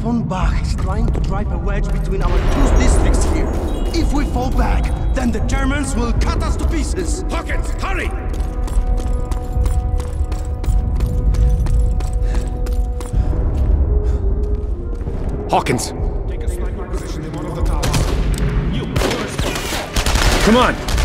von Bach is trying to drive a wedge between our two districts here. If we fall back, then the Germans will cut us to pieces. Hawkins, hurry! Hawkins! Come on!